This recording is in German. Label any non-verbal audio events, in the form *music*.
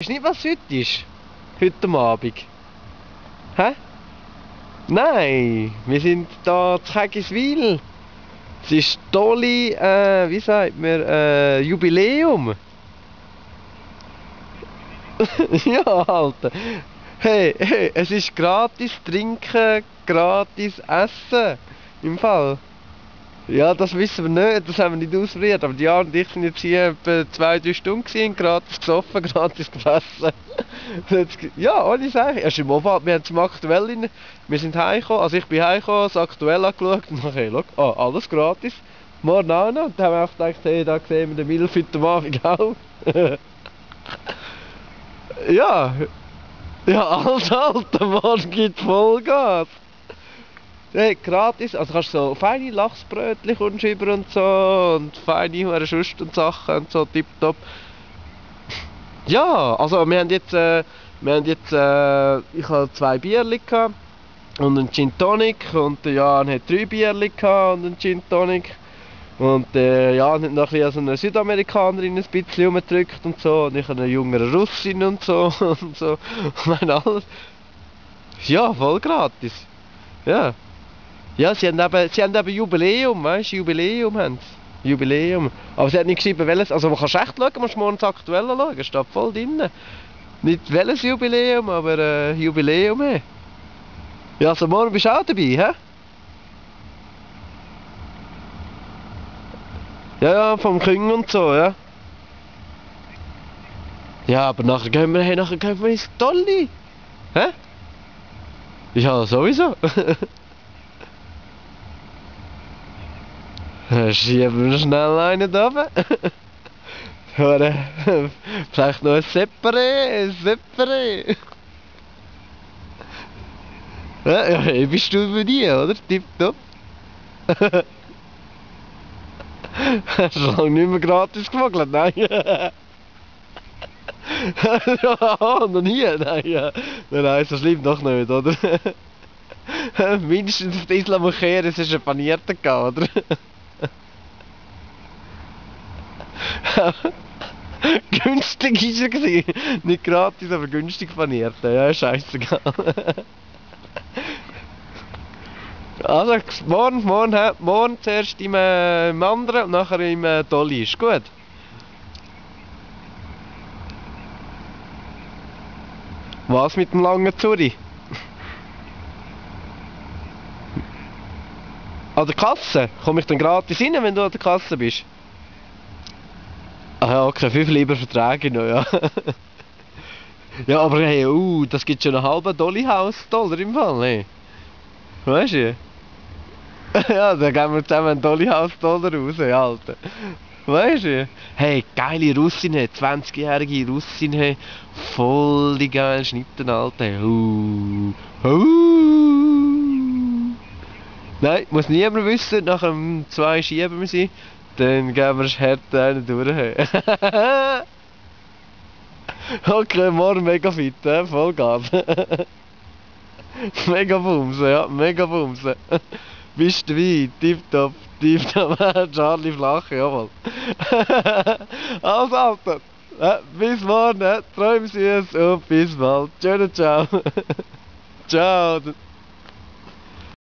Weißt du nicht, was heute ist? Heute Abend. Hä? Nein, wir sind da zu Kegiswil. Es ist tolle, äh, wie sagt man, äh, Jubiläum. *laughs* ja, Alter. Hey, hey, es ist gratis trinken, gratis essen. Im Fall. Ja, das wissen wir nicht, das haben wir nicht ausprobiert. Aber die Jan und ich sind jetzt hier etwa zwei, drei Stunden gewesen, gratis gesoffen, *laughs* gratis gefressen. ja, ohne Sache. Erst im Aufwand, wir haben es aktuell in, wir sind heimgekommen, also ich bin heimgekommen, das aktuell angeschaut und hey, schau, ah, alles gratis. Morgen auch noch. Und dann haben wir auch gedacht, hey, da sehen wir den Milf heute Abend auch. *laughs* ja. Ja, *laughs* alles Alter, morgen gibt Vollgas. Hey, gratis, also kannst du so feine Lachsbrötchen kommst und so und feine Schust und Sachen und so tipptopp. Ja, also wir haben jetzt, äh, wir haben jetzt, äh, ich habe zwei gehabt und einen Gin Tonic und der Jan hat drei gehabt und einen Gin Tonic. Und der Jan hat noch ein bisschen eine Südamerikanerin ein bisschen umgedrückt und so und ich eine jüngere Russin und so *laughs* und so. Ich meine alles. Ja, voll gratis. Ja. Ja, sie haben eben, sie haben eben Jubiläum, weißt du, Jubiläum haben sie. Jubiläum. Aber sie hat nicht geschrieben, welches, also man kann echt schauen, man muss morgen das Aktuelle schauen, steht voll drin. Nicht welches Jubiläum, aber äh, Jubiläum. Hey. Ja, also morgen bist du auch dabei, hä? Ja, ja, vom Küng und so, ja. Ja, aber nachher gehen wir, hey, nachher gehen wir ins Dolly. Hä? Ja, sowieso. *laughs* *laughs* Schieben wir schnell einen da oben. *laughs* Oder *laughs* vielleicht noch ein Separé, ein Separé. Ja, ja, hey, bist du bei dir, oder? Tipptopp. Hast du lange nicht mehr gratis gemogelt? Nein. ja, noch nie? Nein, ja. Nein, so schlimm doch nicht, oder? Mindestens auf der Isla ist es ein Panierter, oder? *laughs* günstig ist er gewesen. Nicht gratis, aber günstig paniert. Ja, scheißegal. *laughs* also, morgen, morgen, morgen zuerst im, äh, im anderen und nachher im äh, Dolly. Ist gut? Was mit dem langen Zuri? An der Kasse? Komme ich dann gratis rein, wenn du an der Kasse bist? Ah ja, okay, fünf lieber Verträge noch, ja. *laughs* ja, aber hey, uh, das gibt schon einen halben Dollyhaus-Dollar im Fall, ne? Weißt du? *laughs* ja, dann geben wir zusammen einen Dollyhaus-Dollar raus, Alter. Weißt du? Hey, geile Russin, 20-jährige Russin, voll die geilen Schnitten, Alter. Uh, uh. Nein, muss niemand wissen, nach dem zwei schieben sie. Dann geben wir hart einen durch. okay, morgen *laughs* mega fit, äh? voll Gas. mega bumsen, ja, mega bumsen. Bist *laughs* du dabei? Tipptopp, tipptopp. Charlie *laughs* Flache, jawohl. also, Alter. Bis morgen, träum süß und bis bald. Tschüss, ciao. ciao.